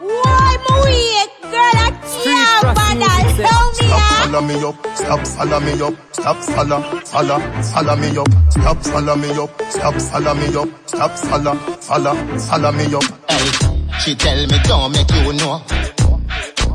Why my weak girl? I can't bother. Tell me Stop follow me up, stop follow me up, stop follow, follow, follow me up, stop follow me up, stop follow me up, stop follow, follow, follow me up. Hey, she tell me don't make you know.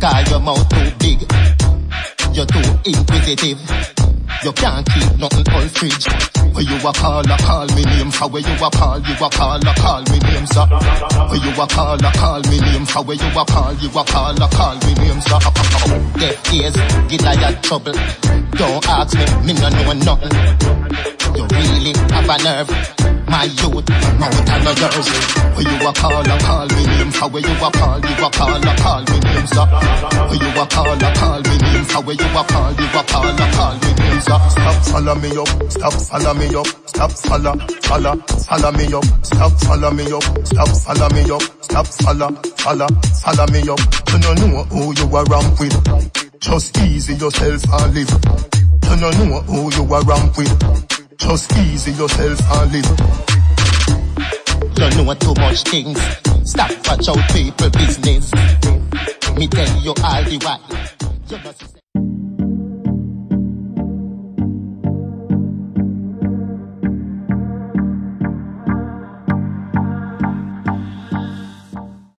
Cause your mouth too big. You're too inquisitive. You can't keep nothing all fridge. Where you a call, a call me name. For where you a call, you a call, a call me name, sir. Where you a call, a call me name. For where you a call, you a call, a call me name, sir. Deaf ears, get like that trouble. Don't ask me, me no know nothing. You really have a nerve. My youth, mouth and the girls. Where you a call, a call me name. For where you a call, you a call, a call me name, sir. Where you a call, a call me name. For where you a call, you a call, a call me name, sir. Stop follow me up, stop follow me up, stop follow, follow, follow me up, stop follow me up, stop follow me up, stop follow, follow, follow me up. You don't know who you are ramp with, just easy yourself and live. You don't know who you are ramp with, just easy yourself and live. You know too much things. Stop watch out people business. Me tell you all the while.